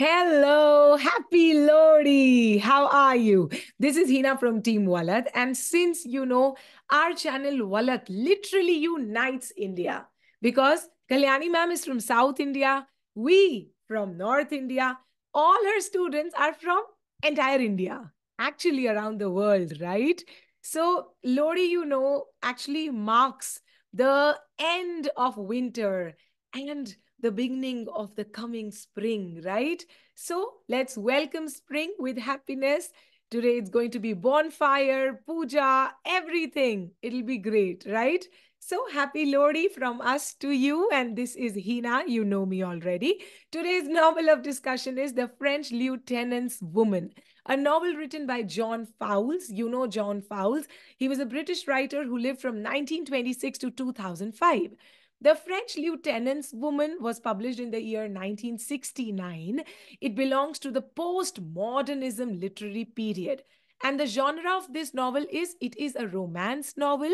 Hello, happy Lohri. How are you? This is Heena from Team Vallath. And since you know, our channel Vallath literally unites India because Kalyani ma'am is from South India, we from North India, all her students are from entire India, actually around the world, right? So, Lohri, you know, actually marks the end of winter and the beginning of the coming spring, right? So let's welcome spring with happiness. Today it's going to be bonfire, puja, everything. It'll be great, right? So happy Lohri from us to you. And this is Heena. You know me already. Today's novel of discussion is The French Lieutenant's Woman, a novel written by John Fowles. You know John Fowles. He was a British writer who lived from 1926 to 2005. The French Lieutenant's Woman was published in the year 1969. It belongs to the postmodernism literary period. And the genre of this novel is it is a romance novel.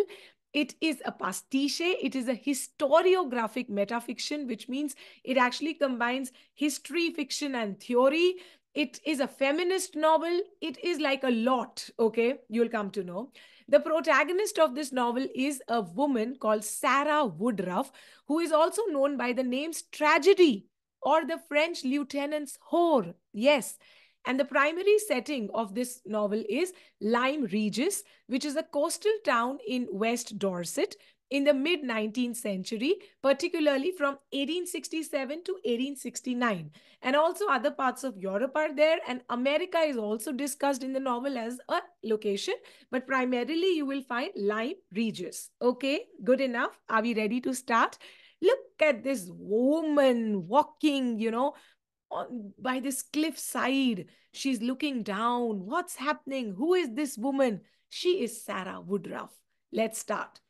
It is a pastiche. It is a historiographic metafiction, which means it actually combines history, fiction, and theory. It is a feminist novel. It is like a lot, okay? You'll come to know. The protagonist of this novel is a woman called Sarah Woodruff, who is also known by the names Tragedy or the French lieutenant's whore. Yes. And the primary setting of this novel is Lyme Regis, which is a coastal town in West Dorset, in the mid 19th century, particularly from 1867 to 1869. And also, other parts of Europe are there, and America is also discussed in the novel as a location, but primarily you will find Lyme Regis. Okay, good enough. Are we ready to start? Look at this woman walking, you know, on, by this cliff side. She's looking down. What's happening? Who is this woman? She is Sarah Woodruff. Let's start.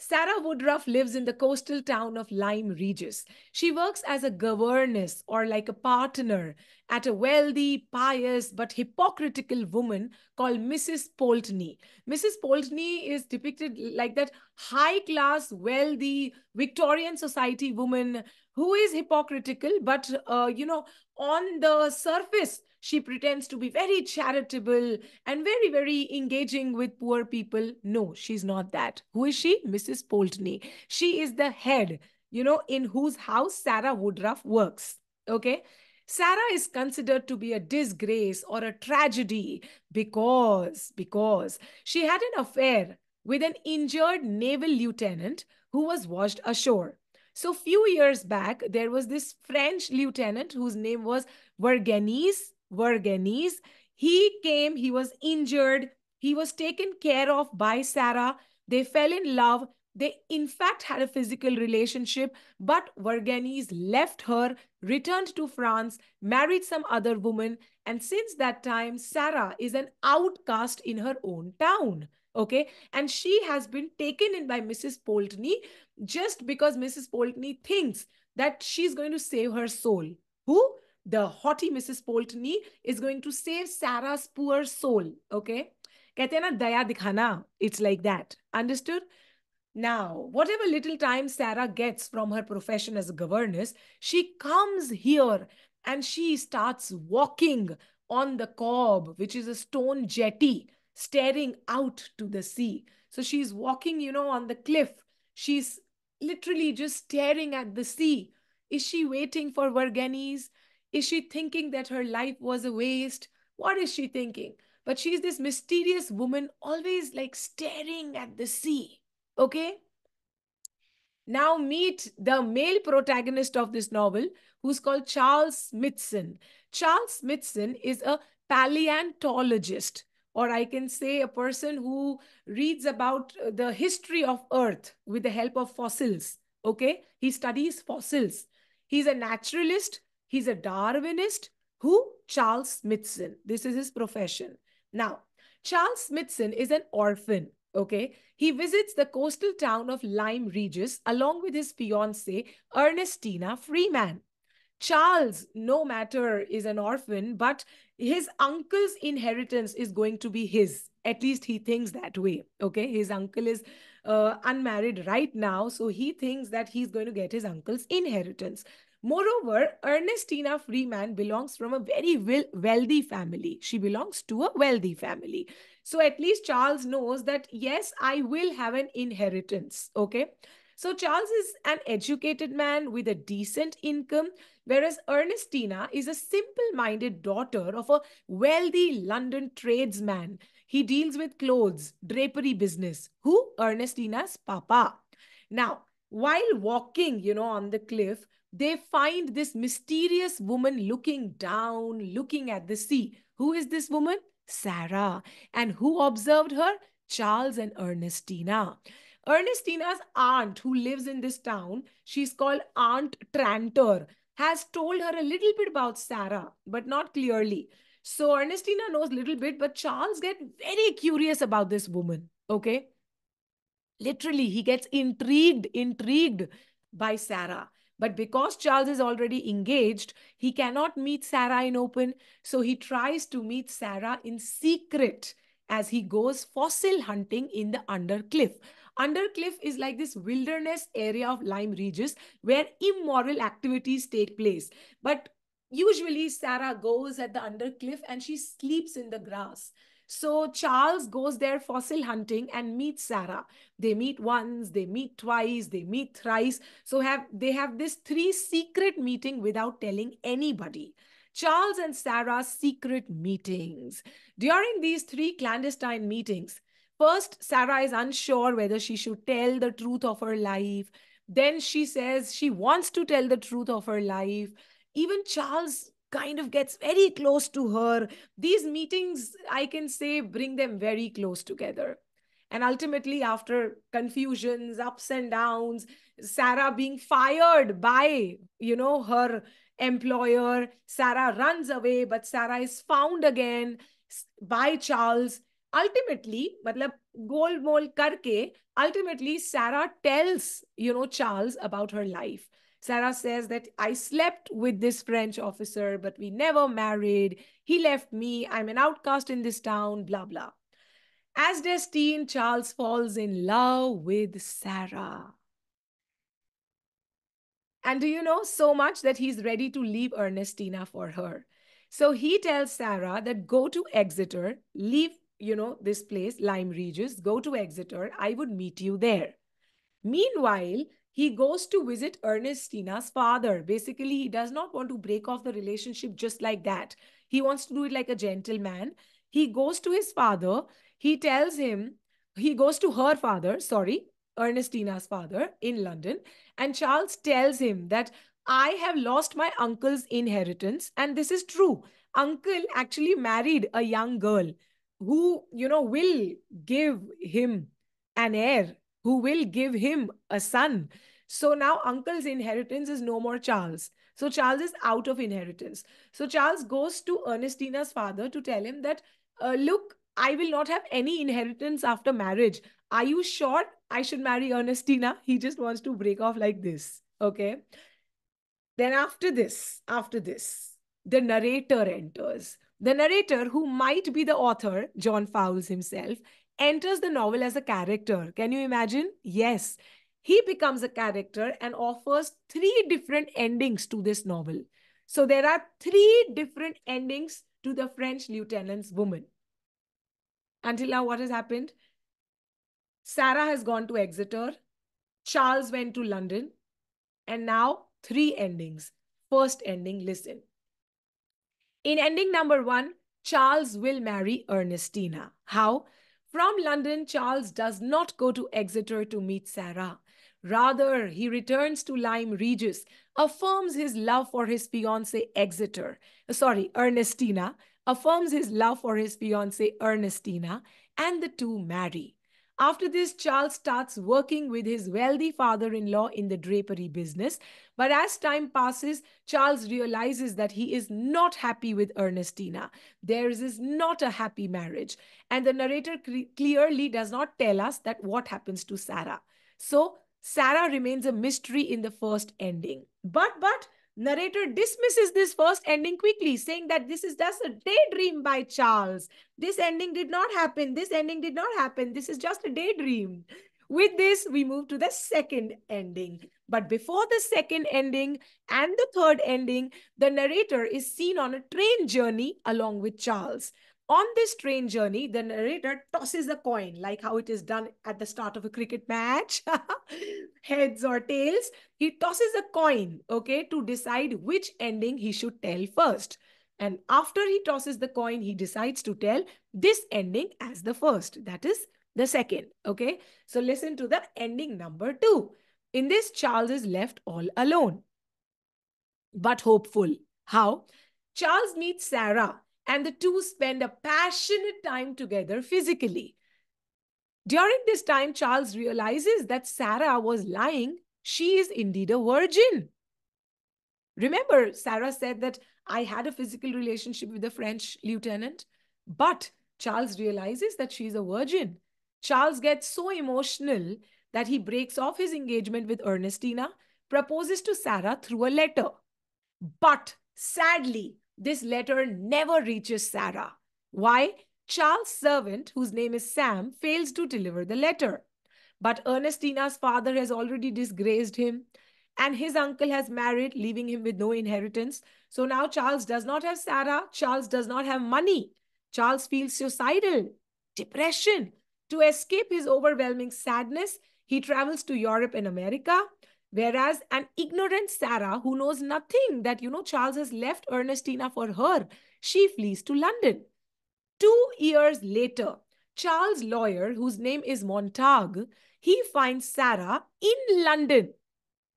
Sarah Woodruff lives in the coastal town of Lyme Regis. She works as a governess or like a partner at a wealthy, pious, but hypocritical woman called Mrs. Poulteney. Mrs. Poulteney is depicted like that high class, wealthy, Victorian society woman who is hypocritical, but, uh, you know, on the surface, she pretends to be very charitable and very, very engaging with poor people. No, she's not that. Who is she? Mrs. Poulteney. She is the head, you know, in whose house Sarah Woodruff works. Okay. Sarah is considered to be a disgrace or a tragedy because, because she had an affair with an injured naval lieutenant who was washed ashore. So few years back, there was this French lieutenant whose name was Varguennes Varguennes. He came, he was injured, he was taken care of by Sarah. They fell in love. They, in fact, had a physical relationship, but Varguennes left her, returned to France, married some other woman, and since that time, Sarah is an outcast in her own town. Okay, and she has been taken in by Mrs. Poulteney just because Mrs. Poulteney thinks that she's going to save her soul. Who? the haughty Mrs. Poulteney is going to save Sarah's poor soul. Okay. कहते हैं ना दया दिखाना it's like that understood now whatever little time sarah gets from her profession as a governess she comes here and she starts walking on the cob which is a stone jetty staring out to the sea so she's walking you know on the cliff she's literally just staring at the sea is she waiting for Varguennes? Is she thinking that her life was a waste? What is she thinking? But she's this mysterious woman, always like staring at the sea. Okay? Now meet the male protagonist of this novel, who's called Charles Smithson. Charles Smithson is a paleontologist, or I can say a person who reads about uh, the history of Earth with the help of fossils. Okay? He studies fossils. He's a naturalist He's a Darwinist. Who? Charles Smithson. This is his profession. Now, Charles Smithson is an orphan. Okay. He visits the coastal town of Lyme Regis along with his fiancée, Ernestina Freeman. Charles, no matter, is an orphan, but his uncle's inheritance is going to be his. At least he thinks that way. Okay. His uncle is uh, unmarried right now. So he thinks that he's going to get his uncle's inheritance. Moreover, Ernestina Freeman belongs from a very wealthy family. She belongs to a wealthy family. So at least Charles knows that, yes, I will have an inheritance. Okay. So Charles is an educated man with a decent income, whereas Ernestina is a simple minded daughter of a wealthy London tradesman. He deals with clothes, drapery business. Who? Ernestina's papa. Now, while walking, you know, on the cliff, they find this mysterious woman looking down, looking at the sea. Who is this woman? Sarah. And who observed her? Charles and Ernestina. Ernestina's aunt, who lives in this town, she's called Aunt Tranter, has told her a little bit about Sarah, but not clearly. So Ernestina knows a little bit, but Charles gets very curious about this woman. Okay. Literally, he gets intrigued, intrigued by Sarah. But because Charles is already engaged, he cannot meet Sarah in open. So he tries to meet Sarah in secret as he goes fossil hunting in the Undercliff. Undercliff is like this wilderness area of Lyme Regis where immoral activities take place. But usually Sarah goes at the Undercliff and she sleeps in the grass. So Charles goes there fossil hunting and meets Sarah. They meet once, they meet twice, they meet thrice. So have they have this three secret meeting without telling anybody. Charles and Sarah's secret meetings. During these three clandestine meetings, first Sarah is unsure whether she should tell the truth of her life. Then she says she wants to tell the truth of her life. Even Charles kind of gets very close to her. These meetings, I can say, bring them very close together. And ultimately, after confusions, ups and downs, Sarah being fired by, you know, her employer, Sarah runs away, but Sarah is found again by Charles. Ultimately, matlab gol mol karke, ultimately Sarah tells, you know, Charles about her life. Sarah says that I slept with this French officer, but we never married. He left me. I'm an outcast in this town, blah, blah. As Destine, Charles falls in love with Sarah. And do you know so much that he's ready to leave Ernestina for her? So he tells Sarah that go to Exeter, leave, you know, this place, Lyme Regis, go to Exeter. I would meet you there. Meanwhile, he goes to visit Ernestina's father. Basically, he does not want to break off the relationship just like that. He wants to do it like a gentleman. He goes to his father. He tells him, he goes to her father, sorry, Ernestina's father in London. And Charles tells him that I have lost my uncle's inheritance. And this is true. Uncle actually married a young girl who, you know, will give him an heir, who will give him a son. So now uncle's inheritance is no more Charles. So Charles is out of inheritance. So Charles goes to Ernestina's father to tell him that, uh, look, I will not have any inheritance after marriage. Are you sure I should marry Ernestina? He just wants to break off like this. Okay. Then after this, after this, the narrator enters. The narrator, who might be the author, John Fowles himself, enters the novel as a character. Can you imagine? Yes he becomes a character and offers three different endings to this novel. So there are three different endings to the French lieutenant's woman. Until now, what has happened? Sarah has gone to Exeter. Charles went to London. And now, three endings. First ending, listen. In ending number one, Charles will marry Ernestina. How? From London, Charles does not go to Exeter to meet Sarah. Rather, he returns to Lyme Regis, affirms his love for his fiancée Exeter, uh, sorry, Ernestina, affirms his love for his fiancée Ernestina, and the two marry. After this, Charles starts working with his wealthy father in law in the drapery business. But as time passes, Charles realizes that he is not happy with Ernestina. Theirs is not a happy marriage. And the narrator clearly does not tell us that what happens to Sarah. So Sarah remains a mystery in the first ending. But, but, narrator dismisses this first ending quickly, saying that this is just a daydream by Charles. This ending did not happen. This ending did not happen. This is just a daydream. With this, we move to the second ending. But before the second ending and the third ending, the narrator is seen on a train journey along with Charles. On this train journey, the narrator tosses a coin, like how it is done at the start of a cricket match, heads or tails. He tosses a coin, okay, to decide which ending he should tell first. And after he tosses the coin, he decides to tell this ending as the first. That is the second. Okay. So listen to the ending number two. In this, Charles is left all alone, but hopeful. How? Charles meets Sarah and the two spend a passionate time together physically. During this time, Charles realizes that Sarah was lying. She is indeed a virgin. Remember, Sarah said that I had a physical relationship with the French lieutenant, but Charles realizes that she is a virgin. Charles gets so emotional that he breaks off his engagement with Ernestina, proposes to Sarah through a letter. But sadly, this letter never reaches Sarah. Why? Charles' servant, whose name is Sam, fails to deliver the letter. But Ernestina's father has already disgraced him, and his uncle has married, leaving him with no inheritance. So now Charles does not have Sarah. Charles does not have money. Charles feels suicidal, depression. To escape his overwhelming sadness, he travels to Europe and America. Whereas an ignorant Sarah, who knows nothing that, you know, Charles has left Ernestina for her, she flees to London. Two years later, Charles' lawyer, whose name is Montague, he finds Sarah in London.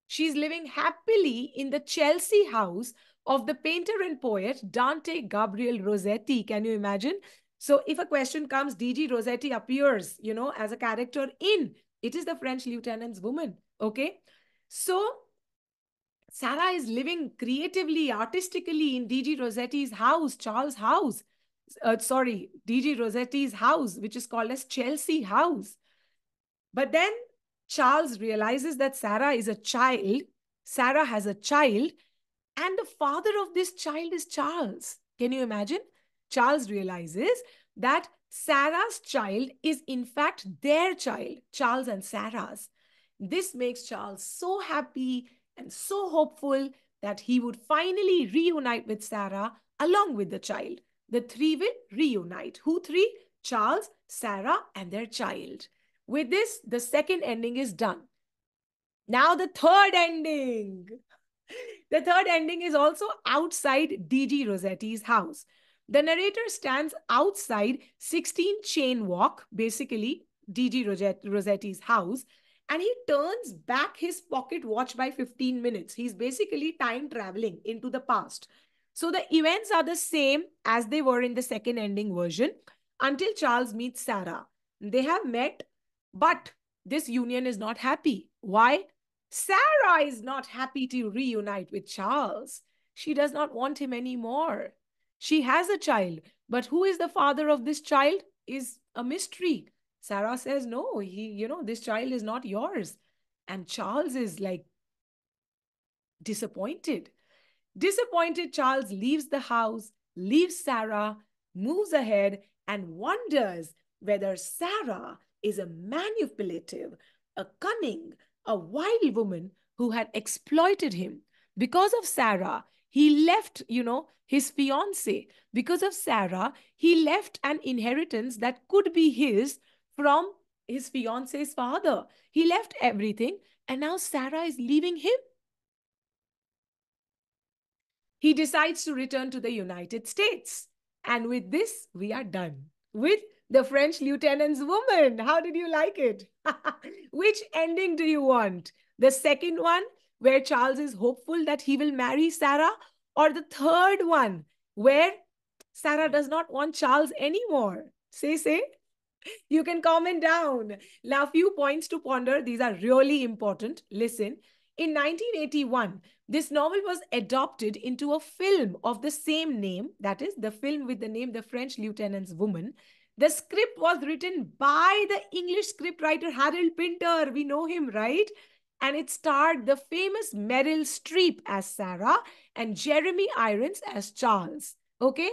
She's living happily in the Chelsea house of the painter and poet Dante Gabriel Rossetti. Can you imagine? So if a question comes, DG Rossetti appears, you know, as a character in, it is the French lieutenant's woman. Okay. So Sarah is living creatively, artistically in DG Rossetti's house, Charles' house. Uh, sorry, DG Rossetti's house, which is called as Chelsea House. But then Charles realizes that Sarah is a child. Sarah has a child, and the father of this child is Charles. Can you imagine? Charles realizes that Sarah's child is in fact their child, Charles and Sarah's. This makes Charles so happy and so hopeful that he would finally reunite with Sarah along with the child. The three will reunite. Who three? Charles, Sarah, and their child. With this, the second ending is done. Now, the third ending. The third ending is also outside DG Rossetti's house. The narrator stands outside 16 Cheyne Walk, basically DG Rossetti's house, and he turns back his pocket watch by 15 minutes. He's basically time traveling into the past. So the events are the same as they were in the second ending version until Charles meets Sarah. They have met, but this union is not happy. Why? Sarah is not happy to reunite with Charles. She does not want him anymore. She has a child, but who is the father of this child is a mystery. Sarah says, No, he, you know, this child is not yours. And Charles is like disappointed. Disappointed, Charles leaves the house, leaves Sarah, moves ahead, and wonders whether Sarah is a manipulative, a cunning, a wild woman who had exploited him. Because of Sarah, he left, you know, his fiance. Because of Sarah, he left an inheritance that could be his from his fiance's father. He left everything and now Sarah is leaving him. He decides to return to the United States. And with this, we are done with the French lieutenant's woman. How did you like it? Which ending do you want? The second one, where Charles is hopeful that he will marry Sarah, or the third one, where Sarah does not want Charles anymore? Say, say. You can comment down. Now, few points to ponder. These are really important. Listen. In 1981, this novel was adopted into a film of the same name, that is, the film with the name The French Lieutenant's Woman. The script was written by the English scriptwriter Harold Pinter. We know him, right? And it starred the famous Meryl Streep as Sarah and Jeremy Irons as Charles. Okay?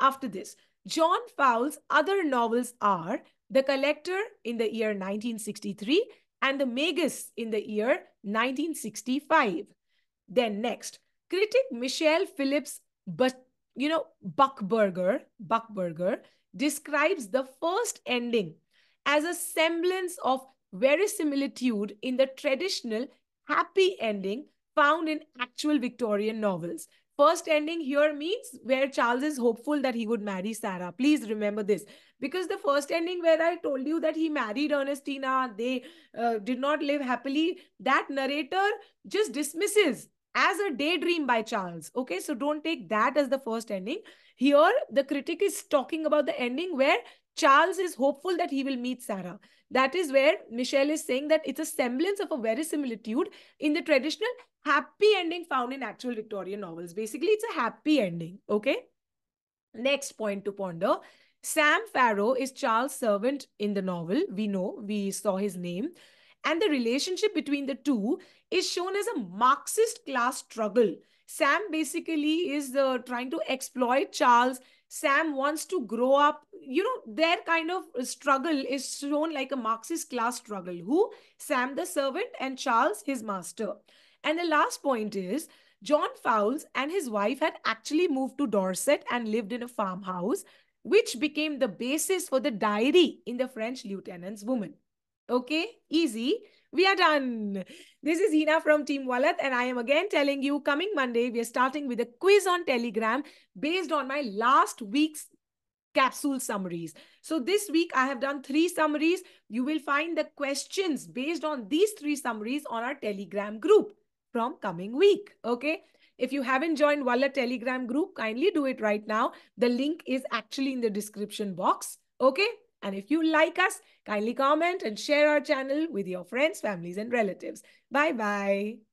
After this, John Fowles' other novels are the collector in the year 1963, and the magus in the year 1965. Then next, critic Michelle Phillips, but you know, Buchberger, Buchberger describes the first ending as a semblance of verisimilitude in the traditional happy ending found in actual Victorian novels. First ending here means where Charles is hopeful that he would marry Sarah. Please remember this. Because the first ending where I told you that he married Ernestina, they uh, did not live happily, that narrator just dismisses as a daydream by Charles. Okay, so don't take that as the first ending. Here, the critic is talking about the ending where Charles is hopeful that he will meet Sarah. That is where Michelle is saying that it's a semblance of a verisimilitude in the traditional happy ending found in actual Victorian novels. Basically, it's a happy ending. Okay. Next point to ponder. Sam Farrow is Charles' servant in the novel. We know, we saw his name. And the relationship between the two is shown as a Marxist class struggle. Sam basically is uh, trying to exploit Charles. Sam wants to grow up. You know, their kind of struggle is shown like a Marxist class struggle. Who? Sam the servant and Charles his master. And the last point is John Fowles and his wife had actually moved to Dorset and lived in a farmhouse, which became the basis for the diary in the French Lieutenant's Woman. Okay, easy. We are done. This is Heena from Team Vallath, and I am again telling you coming Monday, we are starting with a quiz on Telegram based on my last week's capsule summaries. So this week I have done three summaries. You will find the questions based on these three summaries on our Telegram group from coming week. Okay. If you haven't joined Vallath Telegram group, kindly do it right now. The link is actually in the description box. Okay. And if you like us, kindly comment and share our channel with your friends, families, and relatives. Bye bye.